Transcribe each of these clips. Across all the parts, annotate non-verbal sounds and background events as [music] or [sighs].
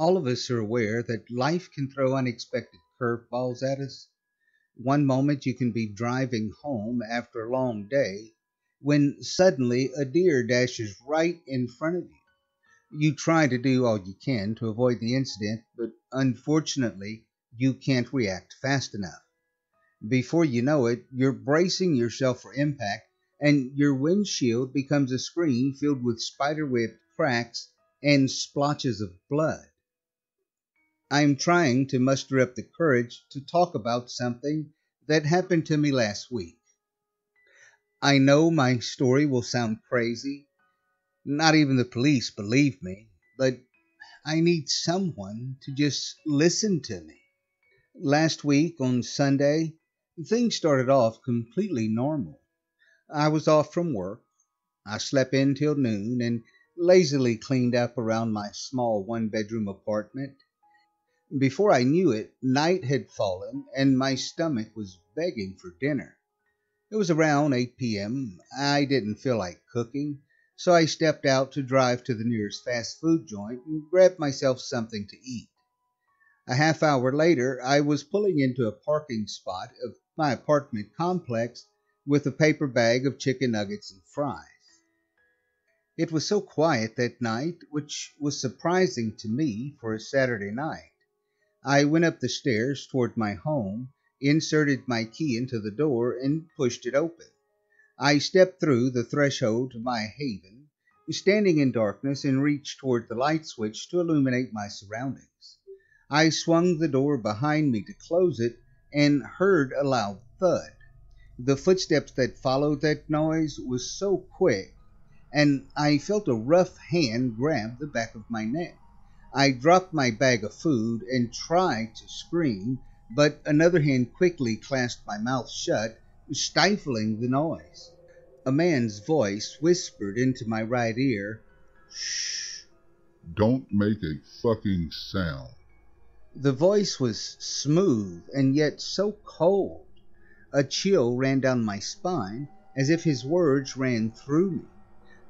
All of us are aware that life can throw unexpected curveballs at us. One moment you can be driving home after a long day when suddenly a deer dashes right in front of you. You try to do all you can to avoid the incident, but unfortunately, you can't react fast enough. Before you know it, you're bracing yourself for impact, and your windshield becomes a screen filled with spiderweb cracks and splotches of blood. I'm trying to muster up the courage to talk about something that happened to me last week. I know my story will sound crazy. Not even the police believe me, but I need someone to just listen to me. Last week on Sunday, things started off completely normal. I was off from work. I slept in till noon and lazily cleaned up around my small one bedroom apartment. Before I knew it, night had fallen and my stomach was begging for dinner. It was around 8 p.m. I didn't feel like cooking, so I stepped out to drive to the nearest fast food joint and grabbed myself something to eat. A half hour later, I was pulling into a parking spot of my apartment complex with a paper bag of chicken nuggets and fries. It was so quiet that night, which was surprising to me for a Saturday night. I went up the stairs toward my home inserted my key into the door, and pushed it open. I stepped through the threshold to my haven, standing in darkness, and reached toward the light switch to illuminate my surroundings. I swung the door behind me to close it and heard a loud thud. The footsteps that followed that noise was so quick, and I felt a rough hand grab the back of my neck. I dropped my bag of food and tried to scream, but another hand quickly clasped my mouth shut, stifling the noise. A man's voice whispered into my right ear, Shh! Don't make a fucking sound. The voice was smooth and yet so cold. A chill ran down my spine as if his words ran through me.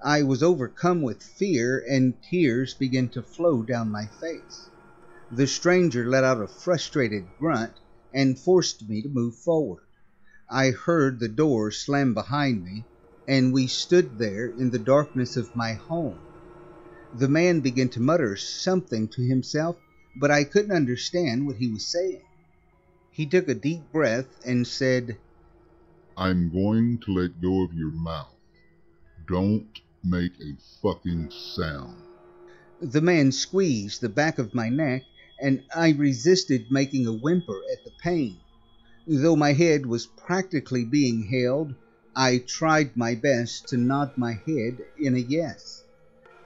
I was overcome with fear and tears began to flow down my face. The stranger let out a frustrated grunt and forced me to move forward. I heard the door slam behind me, and we stood there in the darkness of my home. The man began to mutter something to himself, but I couldn't understand what he was saying. He took a deep breath and said, I'm going to let go of your mouth. Don't make a fucking sound. The man squeezed the back of my neck and I resisted making a whimper at the pain. Though my head was practically being held, I tried my best to nod my head in a yes.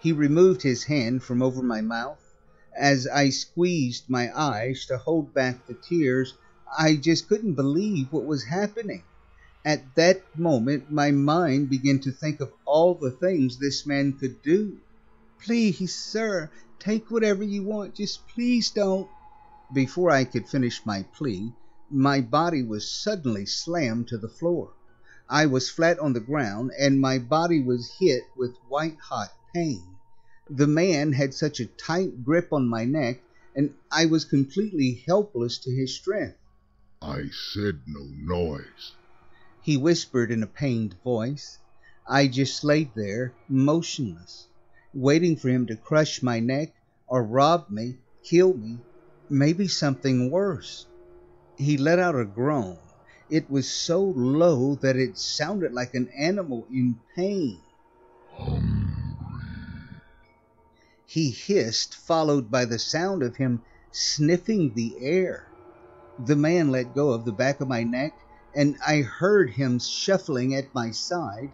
He removed his hand from over my mouth. As I squeezed my eyes to hold back the tears, I just couldn't believe what was happening. At that moment, my mind began to think of all the things this man could do. Please, sir, Take whatever you want. Just please don't. Before I could finish my plea, my body was suddenly slammed to the floor. I was flat on the ground, and my body was hit with white hot pain. The man had such a tight grip on my neck, and I was completely helpless to his strength. I said no noise, he whispered in a pained voice. I just lay there, motionless waiting for him to crush my neck or rob me, kill me, maybe something worse. He let out a groan. It was so low that it sounded like an animal in pain. He hissed, followed by the sound of him sniffing the air. The man let go of the back of my neck, and I heard him shuffling at my side.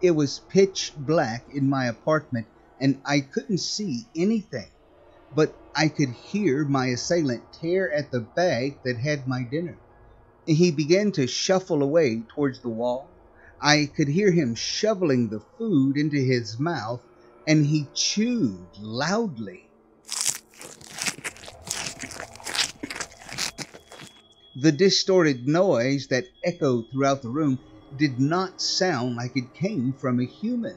It was pitch black in my apartment, and I couldn't see anything, but I could hear my assailant tear at the bag that had my dinner. He began to shuffle away towards the wall. I could hear him shoveling the food into his mouth, and he chewed loudly. The distorted noise that echoed throughout the room did not sound like it came from a human.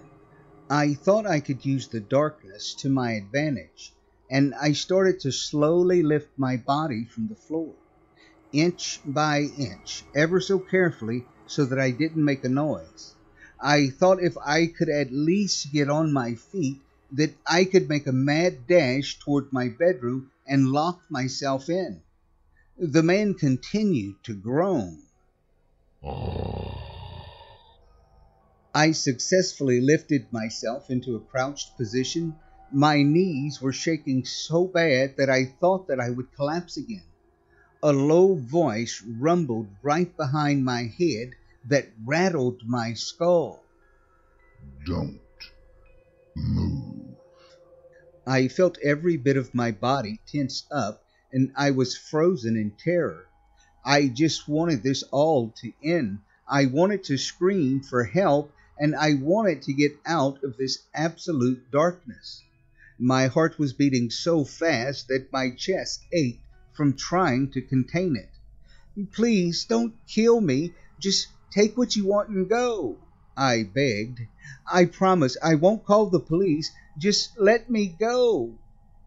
I thought I could use the darkness to my advantage, and I started to slowly lift my body from the floor, inch by inch, ever so carefully so that I didn't make a noise. I thought if I could at least get on my feet, that I could make a mad dash toward my bedroom and lock myself in. The man continued to groan. I successfully lifted myself into a crouched position. My knees were shaking so bad that I thought that I would collapse again. A low voice rumbled right behind my head that rattled my skull. Don't move. I felt every bit of my body tense up, and I was frozen in terror. I just wanted this all to end. I wanted to scream for help and I wanted to get out of this absolute darkness. My heart was beating so fast that my chest ached from trying to contain it. Please don't kill me. Just take what you want and go, I begged. I promise I won't call the police. Just let me go.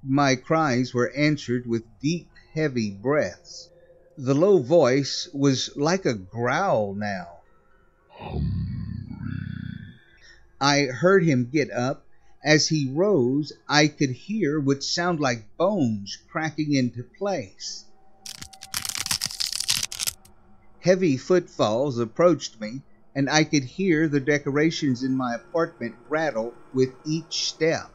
My cries were answered with deep, heavy breaths. The low voice was like a growl now. I heard him get up. As he rose, I could hear what sounded like bones cracking into place. Heavy footfalls approached me, and I could hear the decorations in my apartment rattle with each step.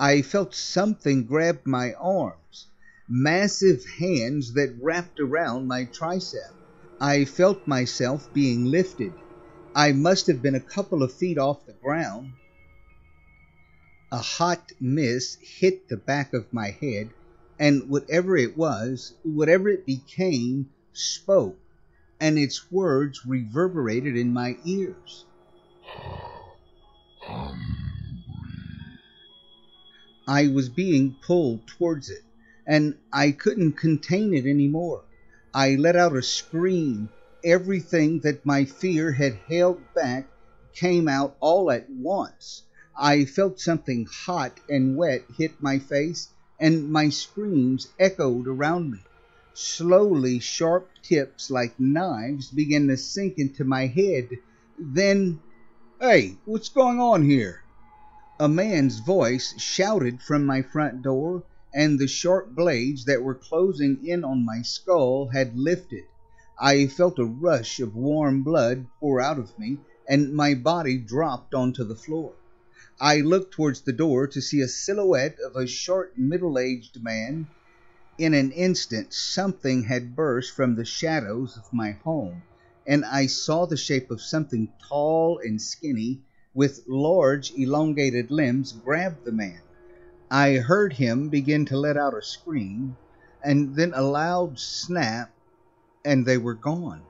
I felt something grab my arms, massive hands that wrapped around my tricep. I felt myself being lifted. I must have been a couple of feet off the ground. A hot mist hit the back of my head, and whatever it was, whatever it became, spoke, and its words reverberated in my ears. [sighs] Um, I was being pulled towards it, and I couldn't contain it any more. I let out a scream everything that my fear had held back came out all at once. I felt something hot and wet hit my face, and my screams echoed around me. Slowly, sharp tips like knives began to sink into my head. Then, hey, what's going on here? A man's voice shouted from my front door, and the sharp blades that were closing in on my skull had lifted. I felt a rush of warm blood pour out of me, and my body dropped onto the floor. I looked towards the door to see a silhouette of a short, middle aged man. In an instant, something had burst from the shadows of my home, and I saw the shape of something tall and skinny, with large, elongated limbs, grabbed the man. I heard him begin to let out a scream, and then a loud snap and they were gone.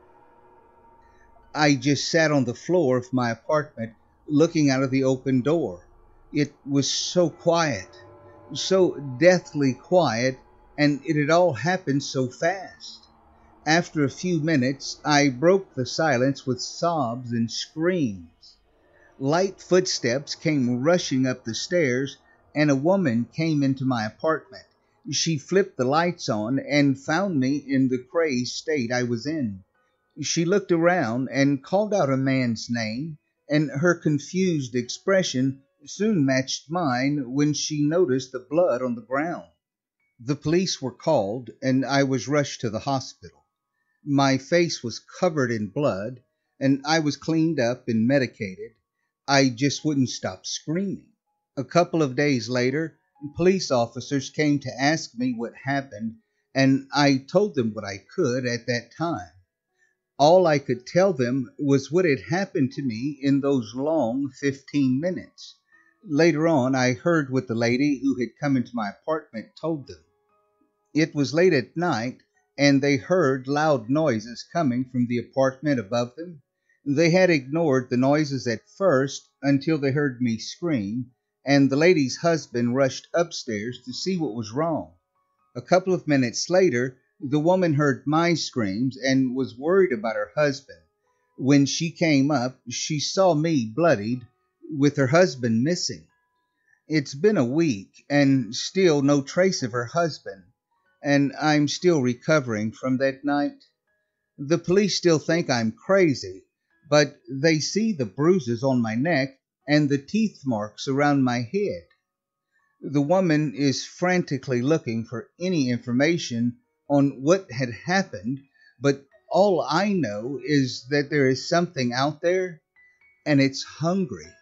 I just sat on the floor of my apartment looking out of the open door. It was so quiet, so deathly quiet, and it had all happened so fast. After a few minutes, I broke the silence with sobs and screams. Light footsteps came rushing up the stairs, and a woman came into my apartment she flipped the lights on and found me in the crazed state I was in. She looked around and called out a man's name, and her confused expression soon matched mine when she noticed the blood on the ground. The police were called, and I was rushed to the hospital. My face was covered in blood, and I was cleaned up and medicated. I just wouldn't stop screaming. A couple of days later, police officers came to ask me what happened, and I told them what I could at that time. All I could tell them was what had happened to me in those long 15 minutes. Later on, I heard what the lady who had come into my apartment told them. It was late at night, and they heard loud noises coming from the apartment above them. They had ignored the noises at first until they heard me scream, and the lady's husband rushed upstairs to see what was wrong. A couple of minutes later, the woman heard my screams and was worried about her husband. When she came up, she saw me bloodied, with her husband missing. It's been a week and still no trace of her husband, and I'm still recovering from that night. The police still think I'm crazy, but they see the bruises on my neck and the teeth marks around my head. The woman is frantically looking for any information on what had happened, but all I know is that there is something out there and it's hungry.